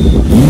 Mm-hmm.